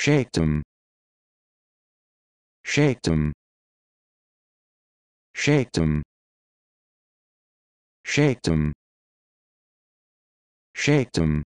Shakedom. Shakedom. Shakedom. Shakedom. Shakedom.